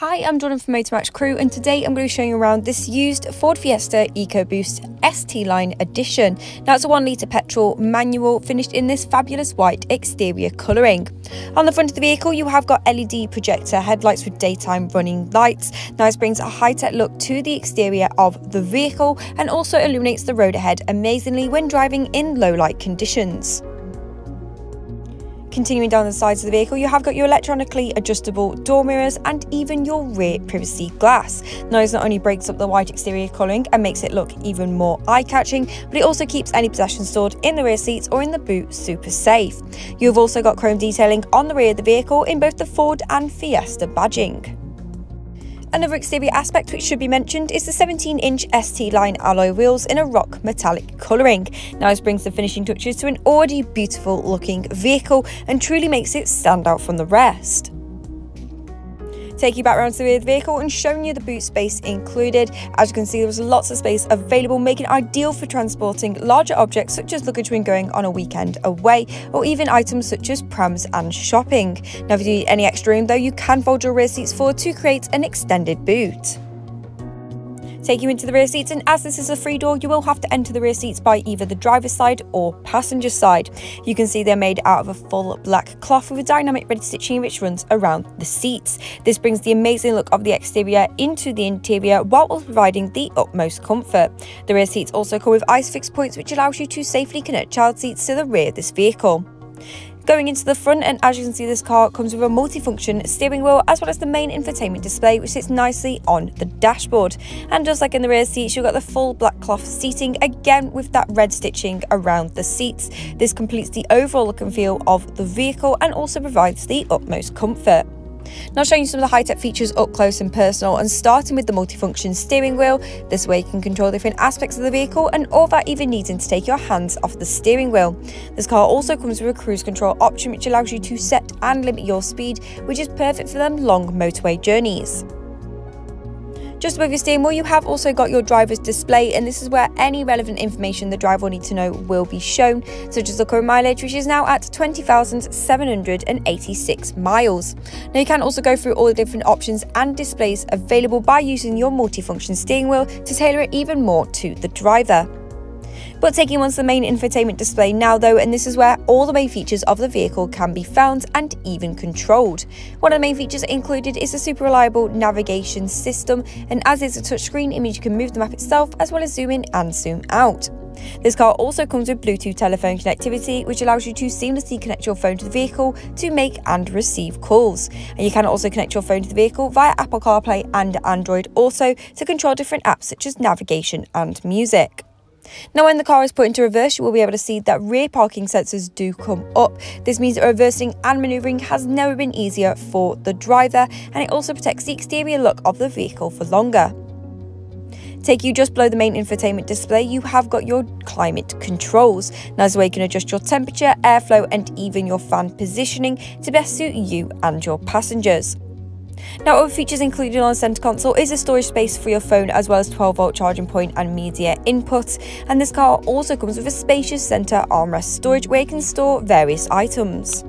Hi, I'm Jordan from Motor Match Crewe, and today I'm going to be showing you around this used Ford Fiesta EcoBoost ST Line Edition. Now, it's a 1 litre petrol manual finished in this fabulous white exterior colouring. On the front of the vehicle, you have got LED projector headlights with daytime running lights. Now, this brings a high tech look to the exterior of the vehicle and also illuminates the road ahead amazingly when driving in low light conditions. Continuing down the sides of the vehicle, you have got your electronically adjustable door mirrors and even your rear privacy glass. Now, this not only breaks up the white exterior colouring and makes it look even more eye-catching, but it also keeps any possessions stored in the rear seats or in the boot super safe. You've also got chrome detailing on the rear of the vehicle in both the Ford and Fiesta badging. Another exterior aspect which should be mentioned is the 17 inch ST line alloy wheels in a rock metallic colouring. Now this brings the finishing touches to an already beautiful looking vehicle and truly makes it stand out from the rest take you back around to the vehicle and showing you the boot space included. As you can see, there was lots of space available, making it ideal for transporting larger objects such as luggage when going on a weekend away, or even items such as prams and shopping. Now, if you need any extra room though, you can fold your rear seats forward to create an extended boot take you into the rear seats and as this is a free door you will have to enter the rear seats by either the driver's side or passenger side. You can see they're made out of a full black cloth with a dynamic ready stitching which runs around the seats. This brings the amazing look of the exterior into the interior while providing the utmost comfort. The rear seats also come with ISOFIX points which allows you to safely connect child seats to the rear of this vehicle. Going into the front, and as you can see, this car comes with a multifunction steering wheel as well as the main infotainment display, which sits nicely on the dashboard. And just like in the rear seats, you've got the full black cloth seating, again with that red stitching around the seats. This completes the overall look and feel of the vehicle and also provides the utmost comfort. Now showing you some of the high-tech features up close and personal and starting with the multifunction steering wheel. This way you can control different aspects of the vehicle and all that even needing to take your hands off the steering wheel. This car also comes with a cruise control option which allows you to set and limit your speed which is perfect for them long motorway journeys. Just above your steering wheel, you have also got your driver's display, and this is where any relevant information the driver will need to know will be shown, such as the current mileage, which is now at 20,786 miles. Now, you can also go through all the different options and displays available by using your multifunction steering wheel to tailor it even more to the driver. But taking on to the main infotainment display now though, and this is where all the main features of the vehicle can be found and even controlled. One of the main features included is a super reliable navigation system, and as it's a touchscreen, it means you can move the map itself as well as zoom in and zoom out. This car also comes with Bluetooth telephone connectivity, which allows you to seamlessly connect your phone to the vehicle to make and receive calls. And you can also connect your phone to the vehicle via Apple CarPlay and Android Auto to control different apps such as navigation and music. Now when the car is put into reverse, you will be able to see that rear parking sensors do come up. This means that reversing and manoeuvring has never been easier for the driver and it also protects the exterior look of the vehicle for longer. Take you just below the main infotainment display, you have got your climate controls. Now this way you can adjust your temperature, airflow and even your fan positioning to best suit you and your passengers. Now other features included on the centre console is a storage space for your phone as well as 12 volt charging point and media input and this car also comes with a spacious centre armrest storage where you can store various items.